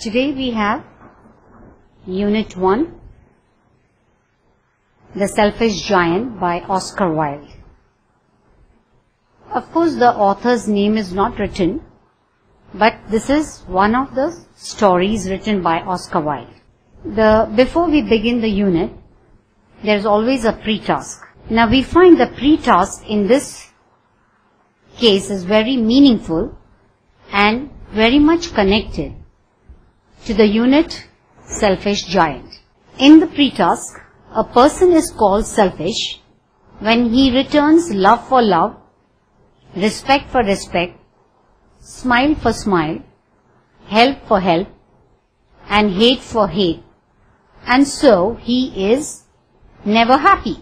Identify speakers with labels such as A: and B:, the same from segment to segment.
A: Today we have Unit 1 The Selfish Giant by Oscar Wilde. Of course, the author's name is not written, but this is one of the stories written by Oscar Wilde. The, before we begin the unit, there is always a pre-task. Now we find the pre-task in this case is very meaningful and very much connected to the unit selfish giant. In the pre-task, a person is called selfish when he returns love for love, respect for respect, smile for smile, help for help, and hate for hate. And so he is never happy.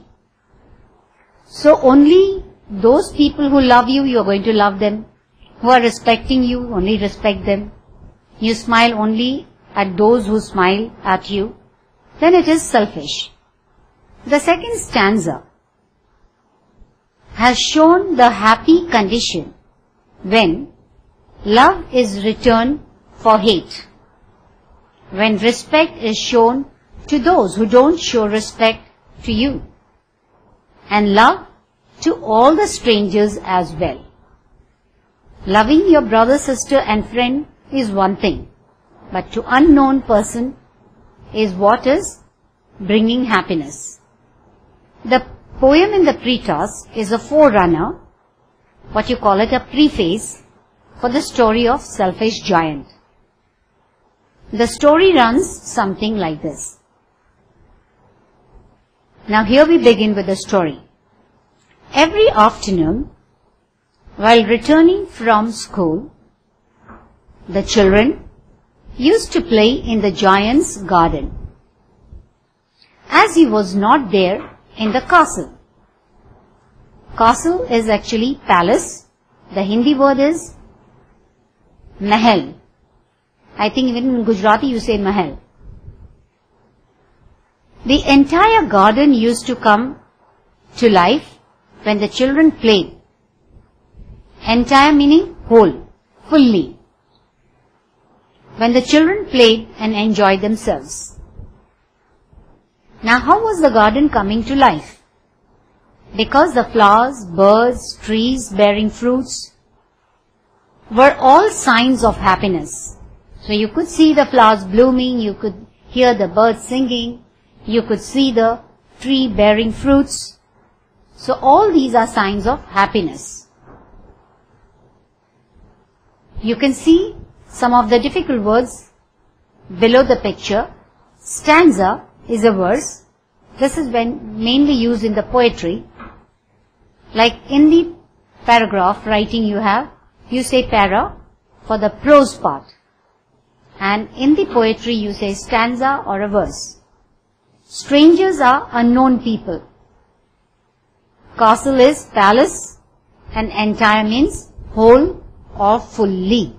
A: So only those people who love you, you are going to love them. Who are respecting you, only respect them. You smile only at those who smile at you. Then it is selfish. The second stanza has shown the happy condition when love is returned for hate. When respect is shown to those who don't show respect to you. And love to all the strangers as well. Loving your brother, sister and friend is one thing, but to unknown person is what is bringing happiness. The poem in the pre-task is a forerunner, what you call it a preface for the story of selfish giant. The story runs something like this. Now here we begin with the story. Every afternoon, while returning from school, the children used to play in the giant's garden. As he was not there in the castle. Castle is actually palace. The Hindi word is mahal. I think even in Gujarati you say mahal. The entire garden used to come to life when the children played. Entire meaning whole, fully. When the children played and enjoyed themselves. Now how was the garden coming to life? Because the flowers, birds, trees bearing fruits were all signs of happiness. So you could see the flowers blooming, you could hear the birds singing, you could see the tree bearing fruits. So all these are signs of happiness. You can see some of the difficult words below the picture. Stanza is a verse. This is when mainly used in the poetry. Like in the paragraph writing you have, you say para for the prose part. And in the poetry you say stanza or a verse. Strangers are unknown people. Castle is palace and entire means whole or fully.